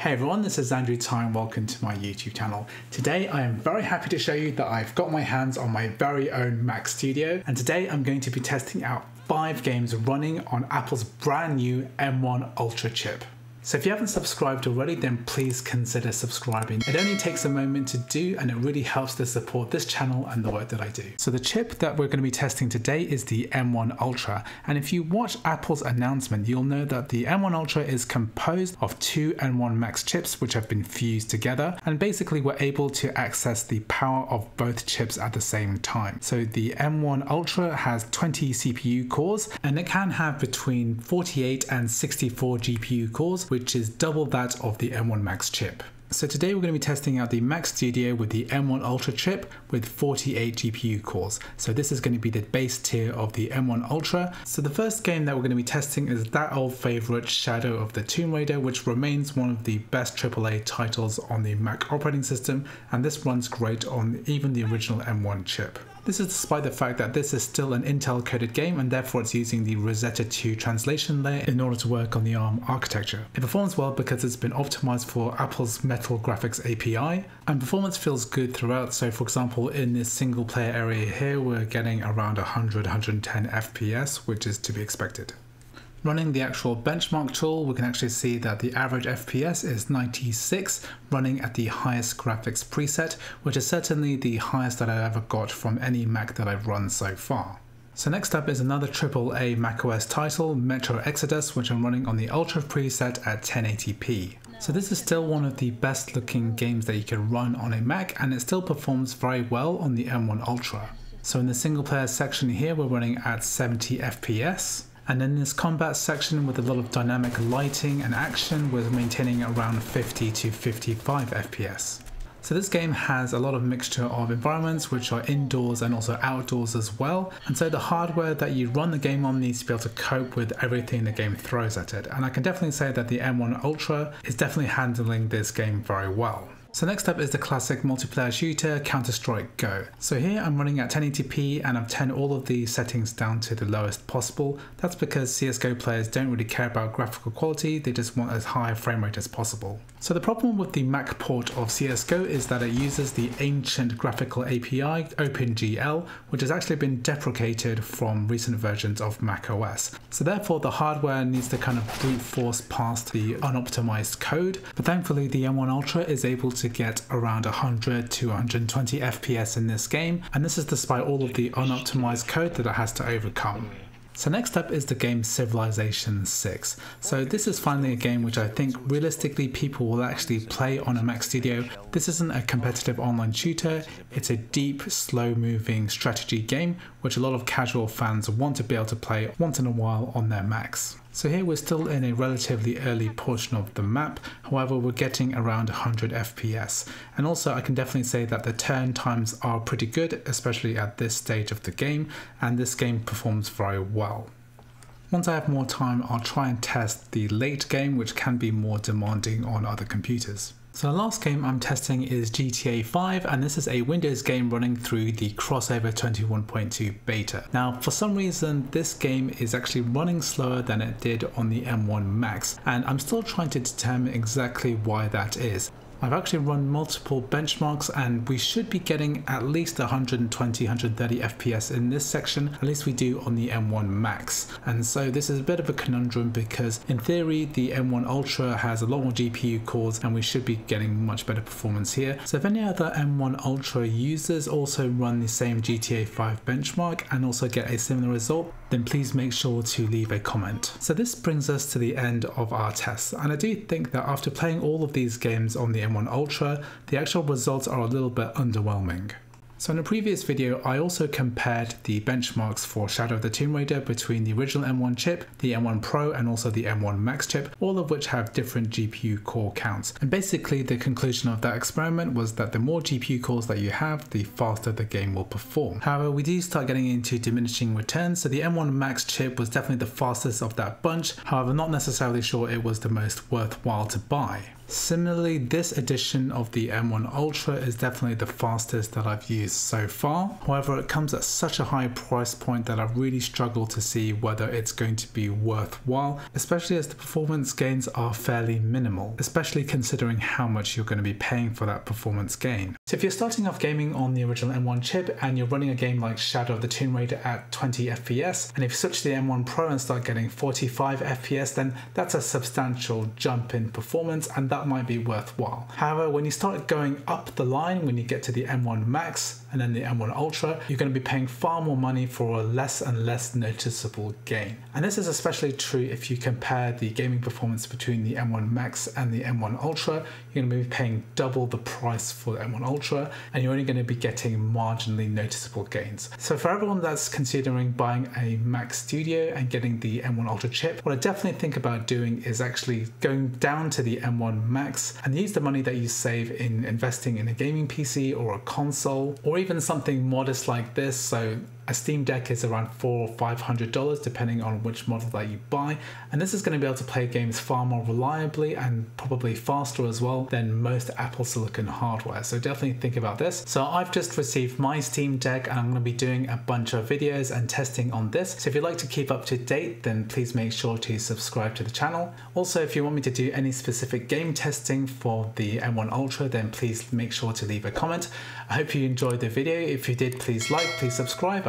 Hey everyone, this is Andrew Tsai. Welcome to my YouTube channel. Today I am very happy to show you that I've got my hands on my very own Mac Studio and today I'm going to be testing out five games running on Apple's brand new M1 Ultra chip. So if you haven't subscribed already, then please consider subscribing. It only takes a moment to do and it really helps to support this channel and the work that I do. So the chip that we're going to be testing today is the M1 Ultra. And if you watch Apple's announcement, you'll know that the M1 Ultra is composed of two M1 Max chips which have been fused together. And basically we're able to access the power of both chips at the same time. So the M1 Ultra has 20 CPU cores and it can have between 48 and 64 GPU cores, which is double that of the M1 Max chip. So today we're going to be testing out the Mac Studio with the M1 Ultra chip with 48 GPU cores. So this is going to be the base tier of the M1 Ultra. So the first game that we're going to be testing is that old favorite Shadow of the Tomb Raider, which remains one of the best AAA titles on the Mac operating system, and this runs great on even the original M1 chip. This is despite the fact that this is still an Intel coded game and therefore it's using the Rosetta 2 translation layer in order to work on the ARM architecture. It performs well because it's been optimized for Apple's Metal Graphics API and performance feels good throughout. So for example, in this single player area here, we're getting around 100-110 FPS, which is to be expected. Running the actual benchmark tool, we can actually see that the average FPS is 96, running at the highest graphics preset, which is certainly the highest that I've ever got from any Mac that I've run so far. So next up is another AAA macOS title, Metro Exodus, which I'm running on the Ultra preset at 1080p. So this is still one of the best looking games that you can run on a Mac and it still performs very well on the M1 Ultra. So in the single player section here, we're running at 70 FPS. And in this combat section with a lot of dynamic lighting and action, we're maintaining around 50 to 55 FPS. So this game has a lot of mixture of environments which are indoors and also outdoors as well. And so the hardware that you run the game on needs to be able to cope with everything the game throws at it. And I can definitely say that the M1 Ultra is definitely handling this game very well. So next up is the classic multiplayer shooter Counter-Strike Go. So here I'm running at 1080p and I've turned all of the settings down to the lowest possible. That's because CSGO players don't really care about graphical quality, they just want as high a frame rate as possible. So the problem with the Mac port of CSGO is that it uses the ancient graphical API OpenGL, which has actually been deprecated from recent versions of Mac OS. So therefore the hardware needs to kind of brute force past the unoptimized code, but thankfully the M1 Ultra is able to get around 100 to 120 FPS in this game, and this is despite all of the unoptimized code that it has to overcome. So next up is the game Civilization 6. So this is finally a game which I think realistically people will actually play on a Mac Studio. This isn't a competitive online shooter, it's a deep, slow moving strategy game which a lot of casual fans want to be able to play once in a while on their Macs. So here we're still in a relatively early portion of the map, however we're getting around 100 FPS. And also I can definitely say that the turn times are pretty good, especially at this stage of the game, and this game performs very well. Once I have more time, I'll try and test the late game, which can be more demanding on other computers. So the last game I'm testing is GTA 5 and this is a Windows game running through the Crossover 21.2 beta. Now for some reason this game is actually running slower than it did on the M1 Max and I'm still trying to determine exactly why that is. I've actually run multiple benchmarks and we should be getting at least 120, 130 FPS in this section, at least we do on the M1 Max. And so this is a bit of a conundrum because in theory the M1 Ultra has a lot more GPU cores and we should be getting much better performance here. So if any other M1 Ultra users also run the same GTA 5 benchmark and also get a similar result, then please make sure to leave a comment. So this brings us to the end of our test and I do think that after playing all of these games on the M1 Ultra, the actual results are a little bit underwhelming. So in a previous video, I also compared the benchmarks for Shadow of the Tomb Raider between the original M1 chip, the M1 Pro, and also the M1 Max chip, all of which have different GPU core counts. And basically the conclusion of that experiment was that the more GPU cores that you have, the faster the game will perform. However, we do start getting into diminishing returns, so the M1 Max chip was definitely the fastest of that bunch, however not necessarily sure it was the most worthwhile to buy. Similarly, this edition of the M1 Ultra is definitely the fastest that I've used so far. However, it comes at such a high price point that I've really struggle to see whether it's going to be worthwhile, especially as the performance gains are fairly minimal, especially considering how much you're going to be paying for that performance gain. So if you're starting off gaming on the original M1 chip and you're running a game like Shadow of the Tomb Raider at 20 FPS, and if you switch to the M1 Pro and start getting 45 FPS, then that's a substantial jump in performance and that that might be worthwhile. However, when you start going up the line, when you get to the M1 Max and then the M1 Ultra, you're going to be paying far more money for a less and less noticeable gain. And this is especially true if you compare the gaming performance between the M1 Max and the M1 Ultra. You're going to be paying double the price for the M1 Ultra, and you're only going to be getting marginally noticeable gains. So for everyone that's considering buying a Mac Studio and getting the M1 Ultra chip, what I definitely think about doing is actually going down to the M1 Max and use the money that you save in investing in a gaming PC or a console or even something modest like this. So a Steam Deck is around four or five hundred dollars depending on which model that you buy, and this is going to be able to play games far more reliably and probably faster as well than most Apple Silicon hardware. So definitely think about this. So I've just received my Steam Deck and I'm going to be doing a bunch of videos and testing on this. So if you'd like to keep up to date, then please make sure to subscribe to the channel. Also, if you want me to do any specific game testing for the M1 Ultra, then please make sure to leave a comment. I hope you enjoyed the video. If you did, please like, please subscribe,